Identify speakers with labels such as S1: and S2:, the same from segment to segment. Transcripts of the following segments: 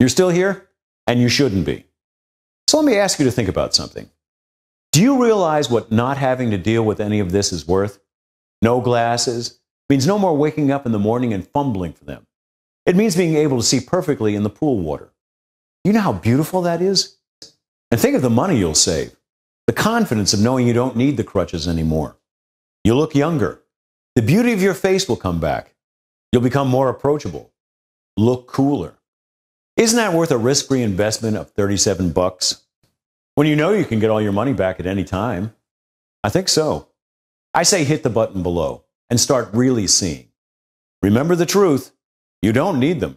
S1: You're still here, and you shouldn't be. So let me ask you to think about something. Do you realize what not having to deal with any of this is worth? No glasses means no more waking up in the morning and fumbling for them. It means being able to see perfectly in the pool water. You know how beautiful that is? And think of the money you'll save, the confidence of knowing you don't need the crutches anymore. You'll look younger. The beauty of your face will come back. You'll become more approachable, look cooler. Isn't that worth a risk-free investment of 37 bucks? When you know you can get all your money back at any time? I think so. I say hit the button below and start really seeing. Remember the truth. You don't need them.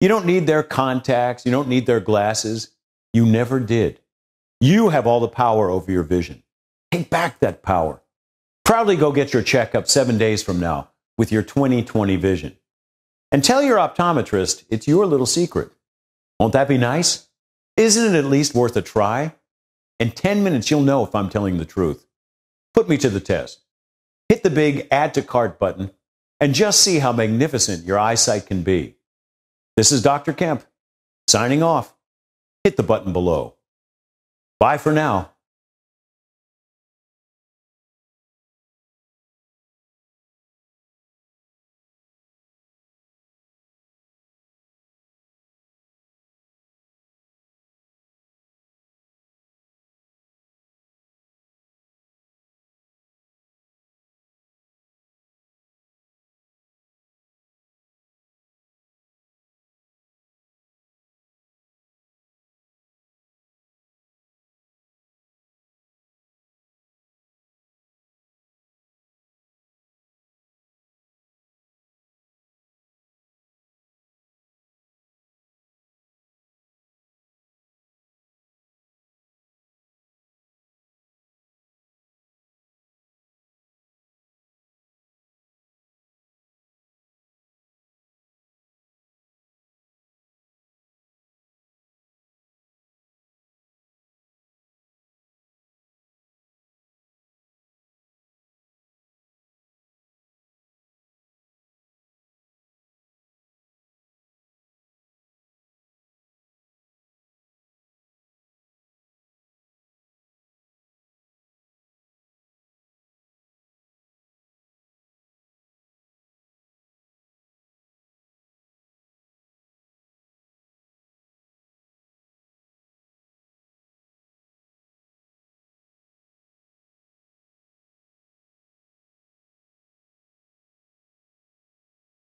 S1: You don't need their contacts. You don't need their glasses. You never did. You have all the power over your vision. Take back that power. Proudly go get your checkup seven days from now with your 2020 vision. And tell your optometrist it's your little secret. Won't that be nice? Isn't it at least worth a try? In 10 minutes, you'll know if I'm telling the truth. Put me to the test. Hit the big Add to Cart button and just see how magnificent your eyesight can be. This is Dr. Kemp, signing off. Hit the button below. Bye for now.